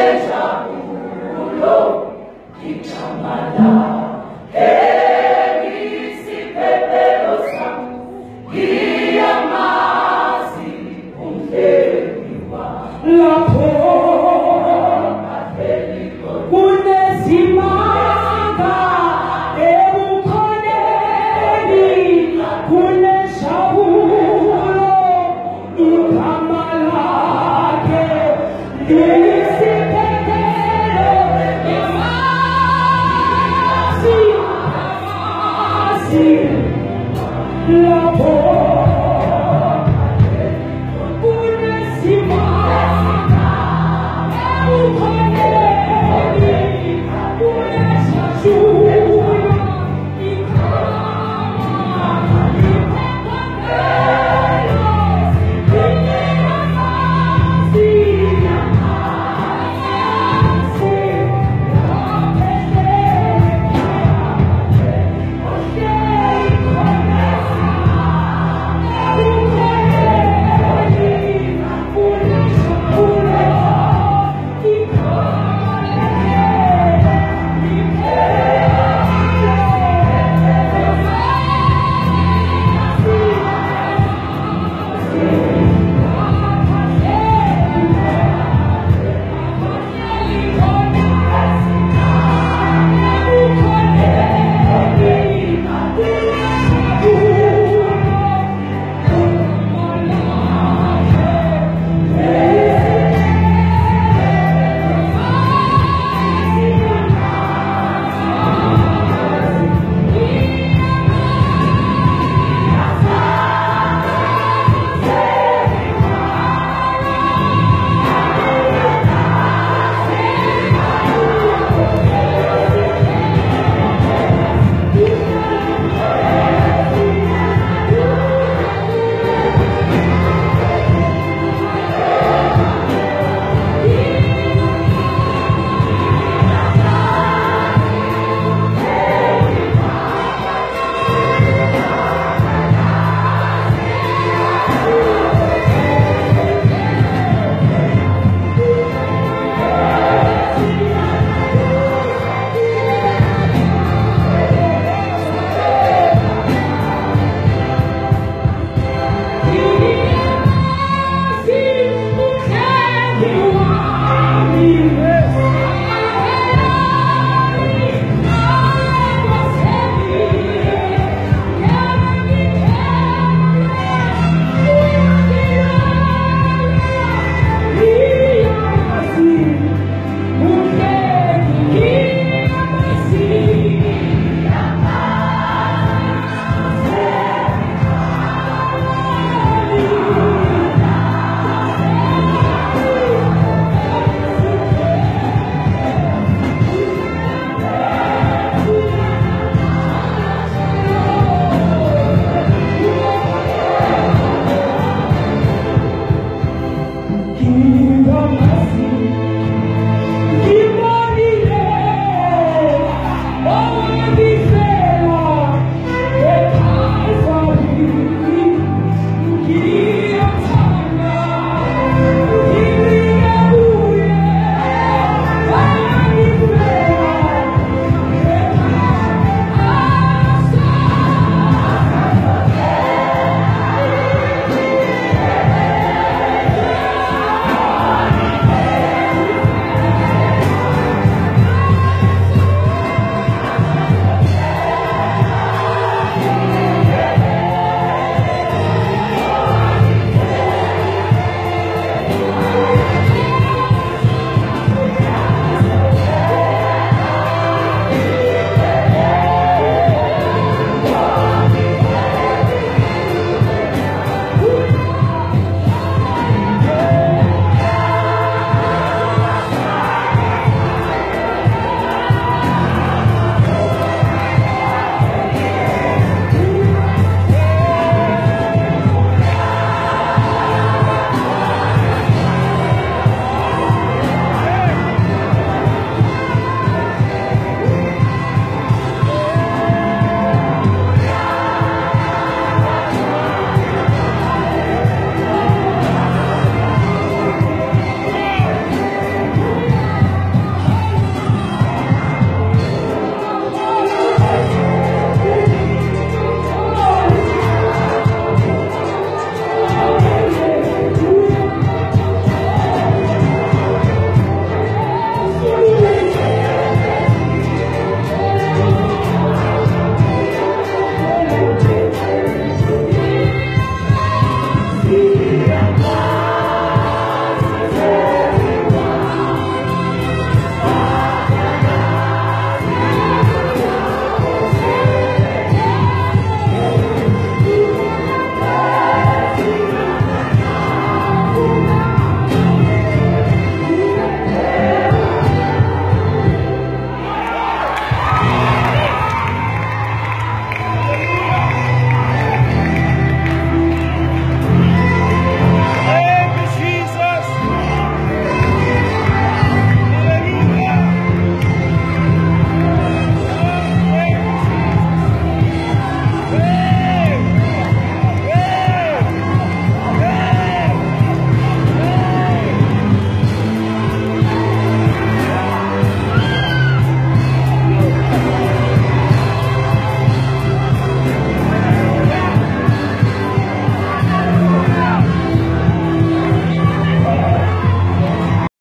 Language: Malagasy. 现场不头一长满的 see.